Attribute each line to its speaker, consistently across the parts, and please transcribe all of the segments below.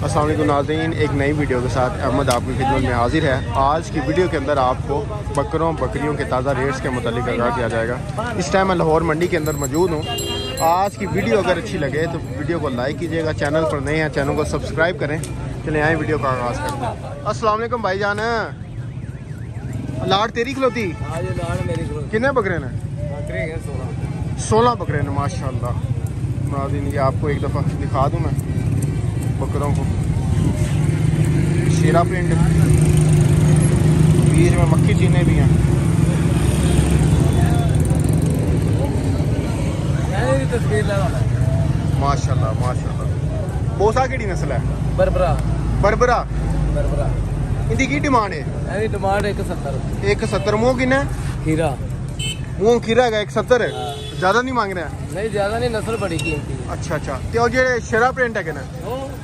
Speaker 1: असलम नाजीन एक नई वीडियो के साथ अहमद आपकी खिदमत में हाजिर है। आज की वीडियो के अंदर आपको बकरों बकरियों के ताज़ा रेट्स के मतलब आगाह किया जाएगा। इस टाइम मैं लाहौर मंडी के अंदर मौजूद हूँ। आज की वीडियो अगर अच्छी लगे तो वीडियो को लाइक कीजिएगा चैनल पर नए हैं चैनल को सब्सक्राइब करें। चले आए वीडियो का आगाज़ करते हैं। असलम भाई जान लाट तेरी खिलौती? कितने बकरे ने? सोलह। बकरे ने माशा नाजिन ये आपको एक दफ़ा दिखा दूँ मैं। बकरों को। शेरा पिंड। बीच में मक्खी चीने भी हैं। माशाल्लाह माशाल्लाह। बोसा केड़ी नस्ल है?
Speaker 2: बरबरा।
Speaker 1: बरबरा?
Speaker 2: बरबरा।
Speaker 1: इनकी की डिमांड है?
Speaker 2: इनकी डिमांड 170
Speaker 1: 170 मुँह किने
Speaker 2: हीरा
Speaker 1: मुँह हीरा है 170 हाँ। ज़्यादा नहीं मांग रहा
Speaker 2: नहीं ज़्यादा नहीं नस्ल बड़ी कीमती है।
Speaker 1: अच्छा अच्छा। ते और जे शेरा प्रिंट है
Speaker 2: केना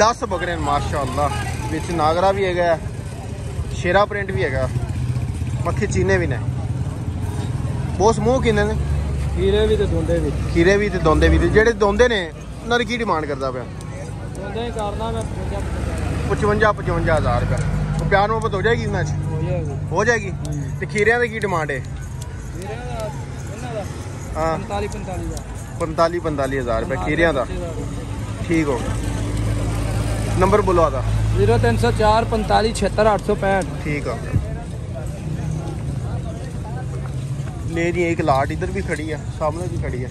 Speaker 1: दस बकरे माशाला बिच नागरा भी है शेरा प्रिंट भी है मक्खी चीने भी ने। बहुत समूह किन्ने ने
Speaker 2: खीरे भी ते भी।
Speaker 1: खीरे भी ते भी। जेह्ड़े दोंदे ने उन्हां की डिमांड करता पिया? पचवंजा पचवंजा। हज़ार रुपया। तो प्यार
Speaker 2: मोहब्बत हो
Speaker 1: जाएगी इन्हां हो जाएगी। हो जाएगी? हम्म। की
Speaker 2: डिमांड है? खीरें पंताली
Speaker 1: इन्हां
Speaker 2: हाँ। हज़ार। रुपया
Speaker 1: खीरें का ठीक हो नंबर बोलो आधा ज़ीरो तीन सौ चार पैंतालीस
Speaker 2: छिहत्तर आठ सौ पैंठ
Speaker 1: ठीक है ले रही एक लाट इधर भी खड़ी है सामने भी खड़ी है।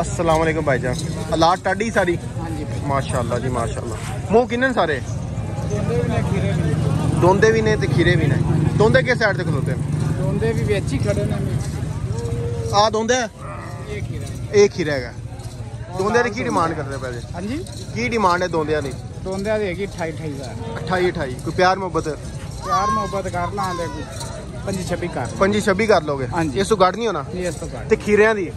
Speaker 1: अस्सलाम वालेकुम भाईजान लाट टाडी सारी?
Speaker 2: हाँ
Speaker 1: माशाल्लाह जी माशाल्लाह। मोह किन्ने सारे? दोंदे भी ने तो खीरे भी ने। दोंदे किस साइड से खलोते
Speaker 2: दोंदे भी बेच खड़े ने।
Speaker 1: आ दोंदे? एक खीरा है ਦੋਂਦਿਆਂ ਦੀ ਕੀ ਡਿਮਾਂਡ ਕਰਦੇ ਪਏ ਜੀ?
Speaker 2: ਹਾਂਜੀ?
Speaker 1: ਕੀ ਡਿਮਾਂਡ ਹੈ ਦੋਂਦਿਆਂ ਦੀ?
Speaker 2: ਦੋਂਦਿਆਂ ਦੀ ਹੈਗੀ 28 28000
Speaker 1: 28 28 ਕੋਈ ਪਿਆਰ ਮੁਹੱਬਤ?
Speaker 2: ਪਿਆਰ ਮੁਹੱਬਤ ਕਰ ਲਾਂਦੇ ਕੋਈ 25 26 ਕਰ
Speaker 1: ਲੋਗੇ? ਇਸ ਤੋਂ ਘੱਟ
Speaker 2: ਨਹੀਂ ਹੋਣਾ? ਇਸ ਤੋਂ ਘੱਟ।
Speaker 1: ਤੇ ਖੀਰਿਆਂ ਦੀ?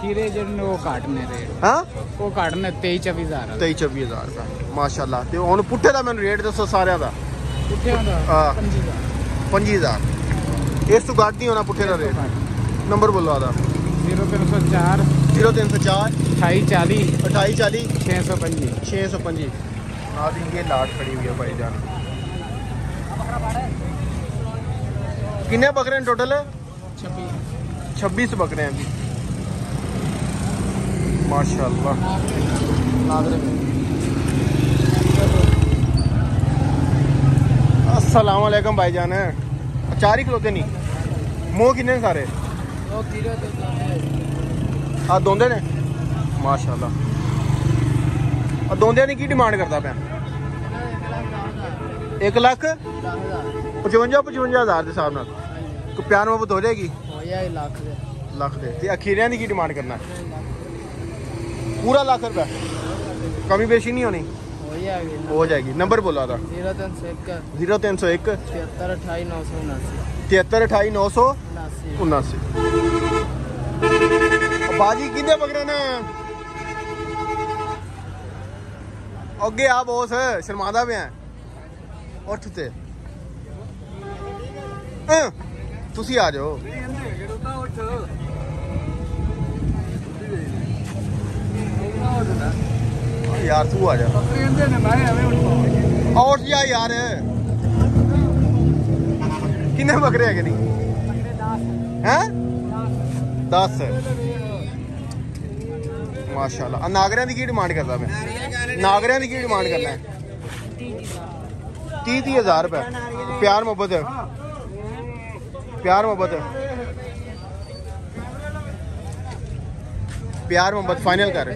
Speaker 2: ਖੀਰੇ ਜਿਹੜੇ ਉਹ ਘਾਟ ਨੇ ਰੇਟ।
Speaker 1: ਹਾਂ?
Speaker 2: ਉਹ ਘਾਟ ਨੇ 23 24000
Speaker 1: 23 24000 ਦਾ। ਮਾਸ਼ਾਅੱਲਾ। ਤੇ ਹੁਣ ਪੁੱਠੇ ਦਾ ਮੈਨੂੰ ਰੇਟ ਦੱਸੋ ਸਾਰਿਆਂ ਦਾ।
Speaker 2: ਪੁੱਠਿਆਂ ਦਾ
Speaker 1: 25000 25000 ਇਸ ਤੋਂ ਘੱਟ ਨਹੀਂ ਹੋਣਾ ਪੁੱਠੇ ਦਾ ਰੇਟ ਨੰਬਰ ਬੋਲੋ ज़ीरो
Speaker 2: तीन
Speaker 1: सौ
Speaker 2: चार।
Speaker 1: ज़ीरो
Speaker 2: तीन
Speaker 1: सौ चार।
Speaker 3: अठाई चाली
Speaker 1: अठाई चाली
Speaker 3: छः सौ पी
Speaker 1: छः सौ पंजी नाजिन ये लाट खड़ी हुई है भाई जान कितने बकरे हैं टोटल
Speaker 2: छब्बीस।
Speaker 1: छब्बीस बकरे हैं अभी। माशाल्लाह। अस्सलाम वालेकुम भाई जान चार ही खलोते नहीं। मोह किन्ने सारे? ਆ ਦੋਂਦੇ ਨੇ ਮਾਸ਼ਾਅੱਲਾ ਆ ਦੋਂਦਿਆਂ ਦੀ ਕੀ ਡਿਮਾਂਡ ਕਰਦਾ ਪਿਆ 1 ਲੱਖ 55 55 ਹਜ਼ਾਰ ਦੇ ਹਿਸਾਬ ਨਾਲ ਕੋਈ ਪਿਆਰ ਮੁਹੱਬਤ ਹੋ ਜਾਏਗੀ
Speaker 2: ਹੋਇਆ ਇਹ ਲੱਖ ਦੇ
Speaker 1: ਲੱਖ ਦੇ ਤੇ ਅਖੀਰਿਆਂ ਦੀ ਕੀ ਡਿਮਾਂਡ ਕਰਨਾ ਪੂਰਾ ਲੱਖ ਰੁਪਏ ਕਮੀ ਬੇਸ਼ੀ ਨਹੀਂ ਹੋਣੀ
Speaker 2: ਹੋਇਆ ਇਹ
Speaker 1: ਹੋ ਜਾਏਗੀ ਨੰਬਰ ਬੋਲੋ ਆਦਾ
Speaker 2: 0301
Speaker 1: 0301
Speaker 2: 76 28979
Speaker 1: तिहत्तर
Speaker 2: अठाई
Speaker 1: नौ सौ उनासी। बाजी किदे पकड़ना अगे आ बोस शर्मादा पे उठ ते हाँ, तुसी आ जाओ। यार तू आ जा। और या यार ਕਿੰਨੇ ਬੱਕਰੇ ਹੈਗੇ ਨਹੀਂ ਹੈ 10 ਮਾਸ਼ਾਅੱਲਾ ਆ ਨਾਗਰਿਆਂ ਦੀ ਕੀ ਡਿਮਾਂਡ ਕਰਦਾ ਮੈਂ ਨਾਗਰਿਆਂ ਦੀ ਕੀ ਡਿਮਾਂਡ ਕਰਨਾ ਹੈ 30 30000 ਰੁਪਏ ਪਿਆਰ ਮੁਹੱਬਤ ਪਿਆਰ ਮੁਹੱਬਤ प्यार मोहब्बत फाइनल कर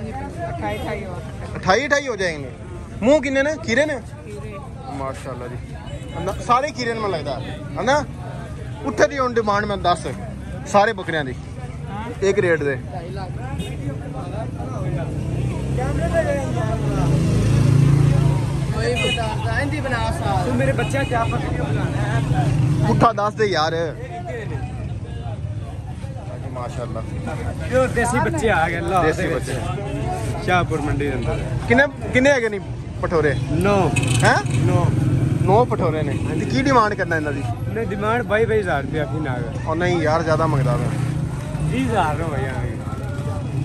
Speaker 1: अठाई अठाई हो जाएंगे मुंह किन्ने ने खीरे ने माशाल्लाह जी ਸਾਰੇ ਕਿਰਨ ਮੈਨੂੰ ਲੱਗਦਾ ਨਾ ਉੱਥੇ ਦੀ ਹੁਣ ਡਿਮਾਂਡ ਮੈਂ ਦੱਸ ਸਾਰੇ ਬੱਕਰਿਆਂ ਦੀ ਇੱਕ ਰੇਟ ਦੇ। ਕੋਈ ਦੱਸ ਦੇ ਯਾਰ। ਮਾਸ਼ਾਅੱਲਾ।
Speaker 2: ਇਹ ਦੇਸੀ ਬੱਚੇ ਆ ਗਏ ਲਾ
Speaker 1: ਦੇਸੀ ਬੱਚੇ।
Speaker 2: ਸ਼ਾਹਪੁਰ ਮੰਡੀ ਦੇ ਅੰਦਰ।
Speaker 1: ਕਿੰਨੇ ਕਿੰਨੇ ਹੈਗੇ ਨਹੀਂ ਪਟੋਰੇ
Speaker 2: ਨੋ।
Speaker 1: ਹੈ?
Speaker 2: ਨੋ।
Speaker 1: ਨੌ ਪਠੋਰੇ ਨੇ ਤੇ ਕੀ ਡਿਮਾਂਡ ਕਰਨਾ ਇਹਨਾਂ ਦੀ
Speaker 2: ਨੇ ਡਿਮਾਂਡ 22 22000 ਰੁਪਏ ਕੀ ਨਾਗ
Speaker 1: ਉਹ ਨਹੀਂ ਯਾਰ ਜ਼ਿਆਦਾ ਮੰਗਦਾ ਮੈਂ
Speaker 2: 20000 ਨੂੰ ਭਈਆ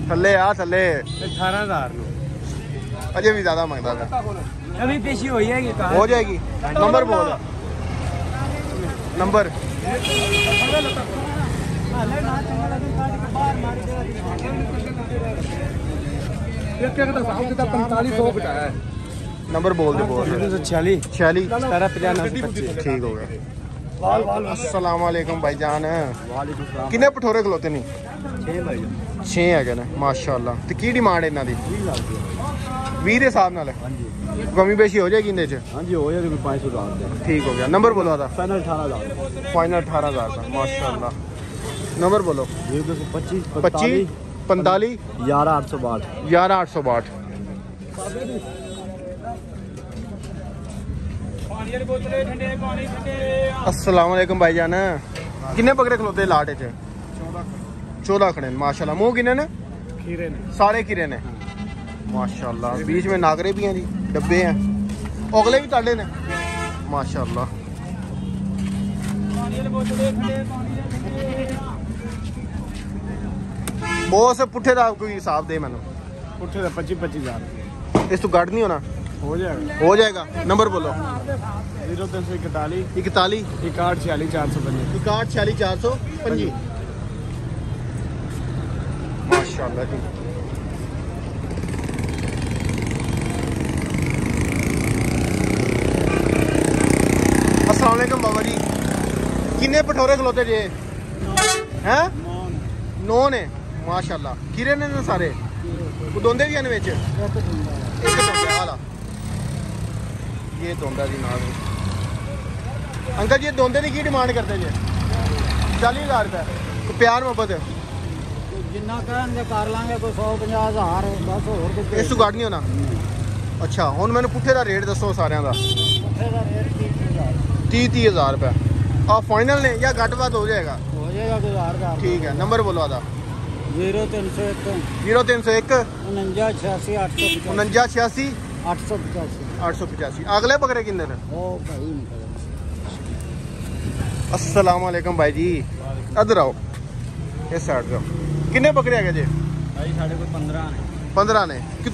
Speaker 1: ਥੱਲੇ ਆ ਥੱਲੇ
Speaker 2: 18000 ਨੂੰ
Speaker 1: ਅਜੇ ਵੀ ਜ਼ਿਆਦਾ ਮੰਗਦਾ ਮੈਂ
Speaker 2: ਅਭੀ ਪੇਸ਼ੀ ਹੋਈ ਹੈ ਕਿ
Speaker 1: ਹੋ ਜਾਏਗੀ ਨੰਬਰ ਬੋਲ ਨੰਬਰ
Speaker 2: ਇੱਕ ਇੱਕ ਦਾ
Speaker 1: ਨੰਬਰ ਬੋਲ ਦੇ ਬੋਲ
Speaker 2: 346
Speaker 1: 46
Speaker 2: 17 50 25
Speaker 1: ਠੀਕ ਹੋ ਗਿਆ। ਅਸਲਾਮ ਵਾਲੇਕਮ ਭਾਈਜਾਨ
Speaker 2: ਵਾਲੇਕੁਮ ਸਲਾਮ।
Speaker 1: ਕਿੰਨੇ ਪਠੋਰੇ ਖਲੋਤੇ ਨੇ?
Speaker 2: 6 ਭਾਈ।
Speaker 1: 6 ਹੈਗੇ ਨੇ ਮਾਸ਼ਾਅੱਲਾ। ਤੇ ਕੀ ਡਿਮਾਂਡ ਇਹਨਾਂ ਦੀ?
Speaker 2: 20 ਲੱਗ ਗਿਆ
Speaker 1: 20 ਦੇ ਹਿਸਾਬ ਨਾਲ
Speaker 2: ਹਾਂਜੀ।
Speaker 1: ਕਮੀ ਬੇਸ਼ੀ ਹੋ ਜਾਏਗੀ ਇਹਦੇ ਚ?
Speaker 2: ਹਾਂਜੀ ਹੋ ਜਾਏ ਕੋਈ 500 ਦਾ ਦੇ।
Speaker 1: ਠੀਕ ਹੋ ਗਿਆ। ਨੰਬਰ ਬੋਲੋ ਆਦਾ।
Speaker 2: ਫਾਈਨਲ 18000
Speaker 1: ਫਾਈਨਲ 18000 ਦਾ ਮਾਸ਼ਾਅੱਲਾ। ਨੰਬਰ ਬੋਲੋ।
Speaker 2: 225
Speaker 1: 25 45
Speaker 2: 11 862
Speaker 1: 11862 असलम भाई जान किन्ने बकरे खलोते लाट च चौदह खड़े माशाल्लाह। मुँह कि ने? सारे खीरे ने। माशाल्लाह बीच में नागरे भी हैं जी डब्बे हैं। अगले भी ताले ने। माशाल्लाह। बहुत पुठे का कोई हिसाब दे मैं
Speaker 2: पुठे का पच्ची पच्ची
Speaker 1: हज़ार इस तू तो गढ़
Speaker 2: नहीं होना?
Speaker 1: हो जाएगा। हो जाएगा।
Speaker 2: नंबर
Speaker 1: बोलो।
Speaker 2: ज़ीरो तीन
Speaker 1: सौ इकताली इकताली इकाहठ छियालीस चार सौ पंजी इकाहठ छियालीस चार सौ पंजी माशाल्लाह जी। असलम बाबा जी। किन्ने भठोरे खलोते जे? हैं? नौ ने। माशाला किरे ने सारे? दोंदे भी हैन बिच इक ਜੀ ਇਹ ਦੋਂਦਾ ਦੀ ਨਾਲ। ਅੰਕਲ ਜੀ ਦੋਂਦੇ ਦੀ ਕੀ ਡਿਮਾਂਡ ਕਰਦੇ ਜੀ? 40000 ਰੁਪਏ। ਪਿਆਰ ਮੁਹੱਬਤ?
Speaker 2: ਜਿੰਨਾ ਕਹਾਂਗੇ ਕਰ ਲਾਂਗੇ ਕੋਈ 100 ਬਸ ਹੋਰ ਕੁਝ
Speaker 1: ਇਸ ਤੋਂ ਗੱਡ ਅੱਛਾ ਹੁਣ ਮੈਨੂੰ ਪੁੱਠੇ ਦਾ ਰੇਟ ਦੱਸੋ ਸਾਰਿਆਂ ਦਾ।
Speaker 2: ਪੁੱਠੇ ਦਾ ਰੇਟ 30000
Speaker 1: 30000 ਰੁਪਏ। ਆ ਫਾਈਨਲ ਨੇ ਜਾਂ ਘੱਟ ਵੱਧ ਹੋ ਜਾਏਗਾ?
Speaker 2: ਹੋ ਜਾਏਗਾ ਕੋਈ ਹਾਰ ਦਾ
Speaker 1: ਠੀਕ ਹੈ ਨੰਬਰ ਬੋਲੋ ਆਦਾ।
Speaker 2: 0301
Speaker 1: 0301
Speaker 2: 4986 885
Speaker 1: 4986
Speaker 2: 885
Speaker 1: आठ सौ पचासी।
Speaker 2: अगले पकड़े कितने
Speaker 1: अस्सलाम भाई जी। अदर आओ। ये साइड जाओ। कितने बकरे आ पंद्रह ने। पंद्रह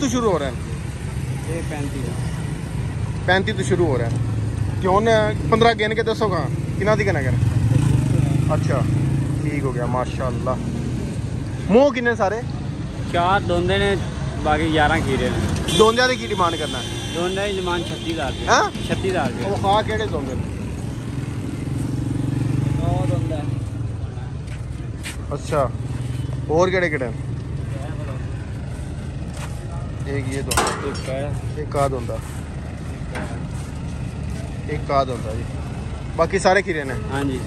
Speaker 1: शुरू हो रहे हैं? ये तो शुरू हो रहे हैं। क्यों ने पंद्रह गेन के दसो कहाँ? किना कहना कहना अच्छा ठीक हो गया माशाल्लाह। मुँह किन्ने सारे?
Speaker 2: चार दोंदे ने बाकी ग्यारह खीरे
Speaker 1: दोंदे की डिमांड करना है। ਅੱਛਾ। ਹੋਰ ਕਿਹੜੇ ਕਿਹੜੇ? ਇਹ
Speaker 2: ਇਹ ਦੋਂਦਾ ਇੱਕ
Speaker 1: ਇੱਕ ਆ ਦੋਂਦਾ ਇੱਕ ਆ ਦੋਂਦਾ ਜੀ। ਬਾਕੀ ਸਾਰੇ ਕਿਰੇ ਨੇ?
Speaker 2: ਹਾਂਜੀ।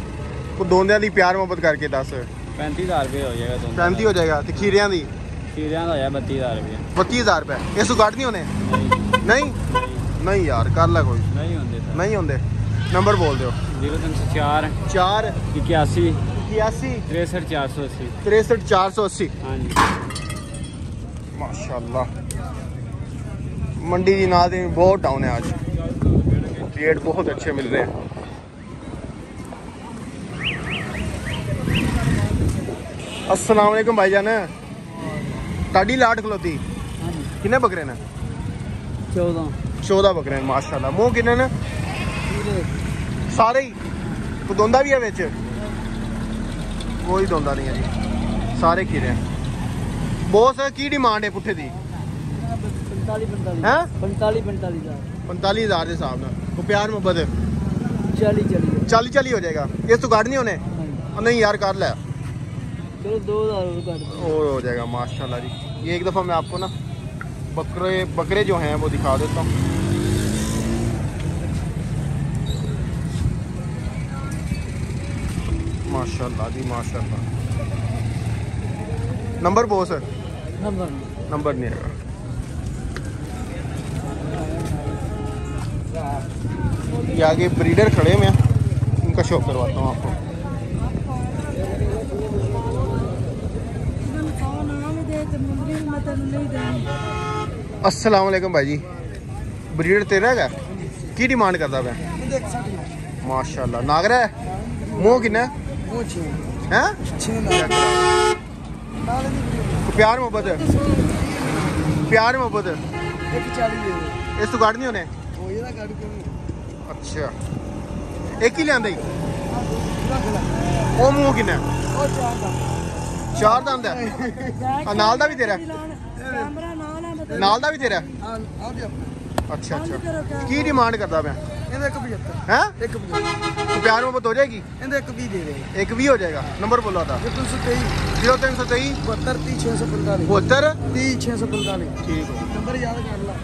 Speaker 1: ਕੋ ਦੋਂਦਿਆਂ ਦੀ ਪਿਆਰ ਮੁਹੱਬਤ ਕਰਕੇ ਦੱਸ।
Speaker 2: 35000 ਰੁਪਏ ਹੋ ਜਾਏਗਾ ਦੋਂਦਾ
Speaker 1: 35 ਹੋ ਜਾਏਗਾ ਤੇ ਖੀਰਿਆਂ ਦੀ?
Speaker 2: बत्तीस हज़ार रुपये बत्तीस
Speaker 1: हज़ार ये सुगाट नहीं होने? नहीं नहीं
Speaker 2: यार
Speaker 1: कर
Speaker 2: ला
Speaker 1: कोई। नहीं होंगे नंबर बोल
Speaker 2: दो ज़ीरो तीन
Speaker 1: सौ चार चार इक्यासी इक्यासी
Speaker 2: तिरसठ
Speaker 1: चार
Speaker 2: सौ
Speaker 1: अस्सी।
Speaker 2: तिरसठ
Speaker 1: चार
Speaker 2: सौ
Speaker 1: अस्सी। हाँ मंडी ना नाद बहुत डाउन है आज। रेट बहुत अच्छे मिल रहे हैं। असलम भाई जान ਤੁਹਾਡੀ ਲਾਟ ਖਲੋਤੀ? ਕਿੰਨੇ ਬੱਕਰੇ ਨੇ?
Speaker 2: 14
Speaker 1: 14 ਬੱਕਰੇ ਨੇ ਮਾਸ਼ਾਅੱਲਾ। ਮੋਹ ਕਿੰਨੇ ਨੇ? ਸਾਰੇ ਹੀ? ਕੁਦੋਂਦਾ ਵੀ ਹੈ ਵਿੱਚ? ਕੋਈ ਦੋਂਦਾ ਨਹੀਂ ਹੈ ਜੀ। ਸਾਰੇ ਖੀਰੇ ਬੋਸ ਕੀ ਡਿਮਾਂਡ ਹੈ ਪੁੱਠੇ ਦੀ?
Speaker 2: 45 45
Speaker 1: ਹੈ?
Speaker 2: 45 45000
Speaker 1: 45000 ਦੇ ਹਿਸਾਬ ਨਾਲ। ਕੋ ਪਿਆਰ ਮੁਹੱਬਤ?
Speaker 2: 40 40
Speaker 1: 40 40 ਹੋ ਜਾਏਗਾ। ਇਸ ਤੋਂ ਘੱਟ ਨਹੀਂ ਹੋਣੇ? ਨਹੀਂ ਯਾਰ
Speaker 2: ਕਰ ਲੈ। दो दो।
Speaker 1: और हो जाएगा माशाल्लाह जी। ये एक दफ़ा मैं आपको ना बकरे बकरे जो हैं वो दिखा देता हूँ। माशाल्लाह जी माशाल्लाह। नंबर बहुत
Speaker 2: सर।
Speaker 1: नंबर। नंबर नहीं आएगा ये आगे ब्रीडर खड़े हैं मैं उनका शौक करवाता हूँ आपको। ਅਸਲਾਮ ਅਲੈਕਮ ਭਾਈ ਜੀ। ਬਰੀਡ ਤੇਰਾ ਹੈਗਾ? ਕੀ ਡਿਮਾਂਡ ਕਰਦਾ ਪਿਆ? ਮਾਸ਼ਾਅੱਲਾ। ਨਾਗਰਾ ਮੂੰਹ ਕਿੰਨਾ? ਮੂੰਹ 6 ਹੈ? 6 ਨਾਗਰਾ ਪਿਆਰ ਮੁਹੱਬਤ। ਪਿਆਰ ਮੁਹੱਬਤ। 140 ਇਸ ਤੋਂ ਕੱਢ ਨਹੀਂ ਹੋਣੇ? ਹੋ ਇਹਦਾ ਕੱਢ ਕੋਈ ਅੱਛਾ। ਇੱਕ ਹੀ ਲਿਆਂਦਾ ਹੀ ਉਹ ਮੂੰਹ ਕਿੰਨਾ? ਉਹ ਚਾਰ ਦਾ। ਚਾਰ ਦੰਦ ਹੈ ਨਾਲ ਦਾ ਵੀ ਤੇਰਾ।
Speaker 2: ਕੈਮਰਾ ਨਾਲ ਹੈ ਮਤਲਬ
Speaker 1: ਨਾਲ ਦਾ ਵੀ ਤੇਰਾ? ਅੱਛਾ ਅੱਛਾ। ਕੀ ਡਿਮਾਂਡ ਕਰਦਾ ਪਿਆ?
Speaker 4: ਇਹਦੇ ਇੱਕ 75
Speaker 1: ਹੈ?
Speaker 4: ਇੱਕ 75
Speaker 1: ਪਿਆਰ ਮੁਹੱਬਤ ਹੋ ਜਾਏਗੀ?
Speaker 4: ਇਹਦੇ ਇੱਕ 20 ਦੇ ਦੇ।
Speaker 1: ਇੱਕ ਵੀ ਹੋ ਜਾਏਗਾ। ਨੰਬਰ ਬੋਲੋ ਆਦਾ
Speaker 4: ਜੇ 323
Speaker 1: 0323
Speaker 4: 72 30 645
Speaker 1: 72
Speaker 4: 30 645
Speaker 1: ਠੀਕ ਹੋ।
Speaker 4: ਨੰਬਰ ਯਾਦ ਕਰ ਲਾ।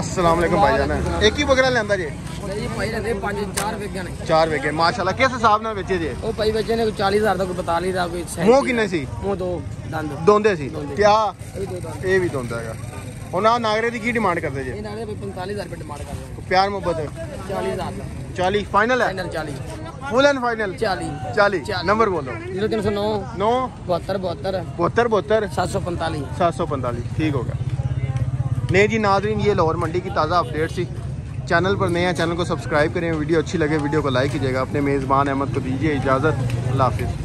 Speaker 1: अस्सलाम वालेकुम भाईजान एक ही बकरा लेंदा जे
Speaker 5: ਜੀ ਭਾਈ ਲੈਂਦੇ 5 4 ਵਿਗਿਆ ਨੇ
Speaker 1: ਚਾਰ ਵੇਗੇ ਮਾਸ਼ਾਅੱਲਾ ਕਿਸ ਹਿਸਾਬ ਨਾਲ ਵੇਚੇ ਜੇ
Speaker 5: ਉਹ ਭਾਈ ਬੱਚੇ ਨੇ ਕੋਈ 40000 ਦਾ ਕੋਈ 42000 ਦਾ ਕੋਈ 37
Speaker 1: ਮੂੰਹ ਕਿੰਨੇ ਸੀ
Speaker 5: ਮੂੰਹ ਦੋ ਦੰਦ
Speaker 1: ਦੋਂਦੇ ਸੀ
Speaker 5: ਦੋਂਦੇ।
Speaker 1: ਤੇ ਆ
Speaker 5: ਇਹ ਦੋ ਦੰਦ
Speaker 1: ਇਹ ਵੀ ਦੋਂਦਾ ਹੈਗਾ ਹੁਣ ਆ ਨਾਗਰੇ ਦੀ ਕੀ ਡਿਮਾਂਡ ਕਰਦੇ ਜੇ
Speaker 5: ਇਹ ਨਾਲੇ ਕੋਈ 45000 ਰੁਪਏ ਡਿਮਾਂਡ ਕਰ ਰਹੇ
Speaker 1: ਪਿਆਰ ਮੁਹੱਬਤ
Speaker 5: 40000 ਦਾ
Speaker 1: 40 ਫਾਈਨਲ ਹੈ
Speaker 5: final 40
Speaker 1: full and final
Speaker 5: 40
Speaker 1: 40
Speaker 5: 40
Speaker 1: number ਬੋਲੋ
Speaker 5: 0309
Speaker 1: 9
Speaker 5: 72 72
Speaker 1: 72 72
Speaker 5: 745
Speaker 1: 745 ठीक हो गया नहीं जी, नाजरीन, ये लाहौर मंडी की ताज़ा अपडेट थी चैनल पर हैं चैनल को सब्सक्राइब करें। वीडियो अच्छी लगे, वीडियो को लाइक कीजिएगा। अपने मेज़बान अहमद को दीजिए इजाज़त। अल्लाह हाफिज़।